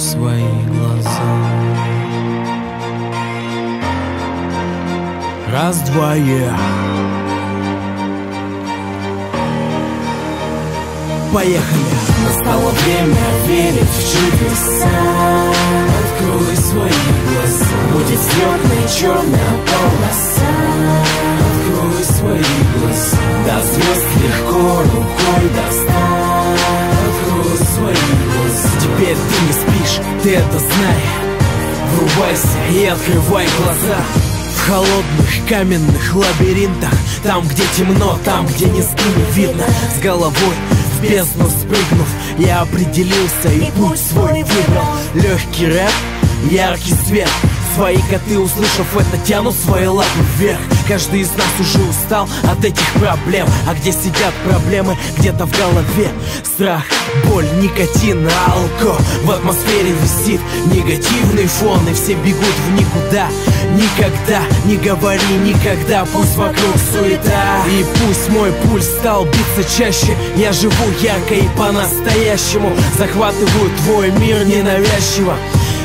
свои глаза Раз-два, yeah. Поехали! Настало время верить в чудеса Открой свои глаза Будет взлетная черная полоса ты это знай Врубайся и открывай глаза. В холодных каменных лабиринтах. Там, где темно, там, где низги не видно. С головой в бездну спрыгнув Я определился и путь свой выбрал. Легкий рэп, яркий свет Свои коты, услышав это, тянут свои лапы вверх. Каждый из нас уже устал от этих проблем. А где сидят проблемы? Где-то в голове. Страх, боль, никотин, алко В атмосфере висит негативный фон И все бегут в никуда. Никогда не говори никогда Пусть вокруг суета. И пусть мой пульс стал биться чаще. Я живу ярко и по-настоящему. Захватываю твой мир ненавязчиво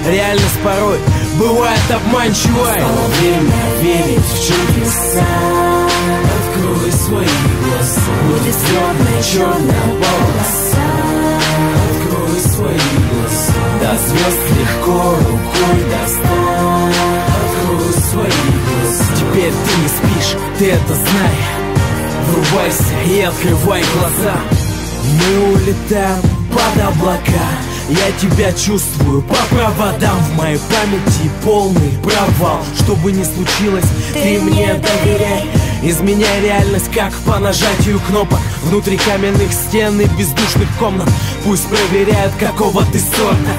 Реальность порой бывает обманчивой. Настало время верить в чудеса. Открой свои глаза. Будет взлетная черная полоса. Открой свои глаза. До звезд легко рукой достать. Открой свои глаза. Теперь ты не спишь, ты это знай. Врубайся и открывай глаза. Мы улетаем под облака я тебя чувствую по проводам. В моей памяти полный провал. Что бы ни случилось, ты мне доверяй. Изменяй реальность, как по нажатию кнопок. Внутри каменных стен и бездушных комнат. Пусть проверяют, какого ты сорта.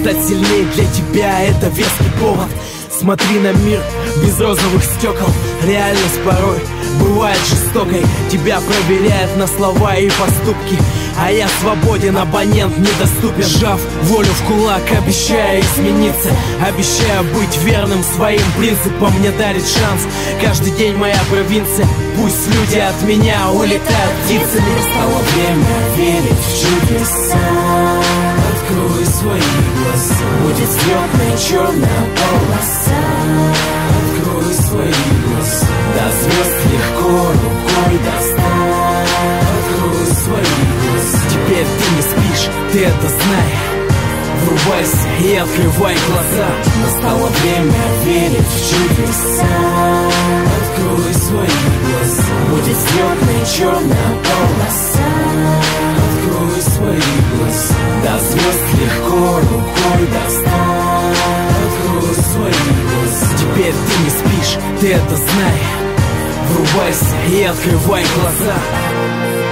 Стать сильнее для тебя это веский повод. Смотри на мир без розовых стекол. Реальность порой бывает жестокой Тебя проверяют на слова и поступки А я свободен, абонент недоступен. Сжав волю в кулак, обещая измениться. Обещая быть верным своим принципам. Мне дарит шанс каждый день моя провинция. Пусть люди от меня улетают птицами Настало время верить в чудеса. Открой свои глаза. Будет взлетная черная полоса. Открой свои глаза. До ты это знай. Врубайся и открывай глаза. Настало время верить в чудеса. Открой свои глаза. Будет взлетная черная полоса. Открой свои глаза. До звезд легко рукой достать. Открой свои глаза. Теперь ты не спишь, ты это знай. Врубайся и открывай глаза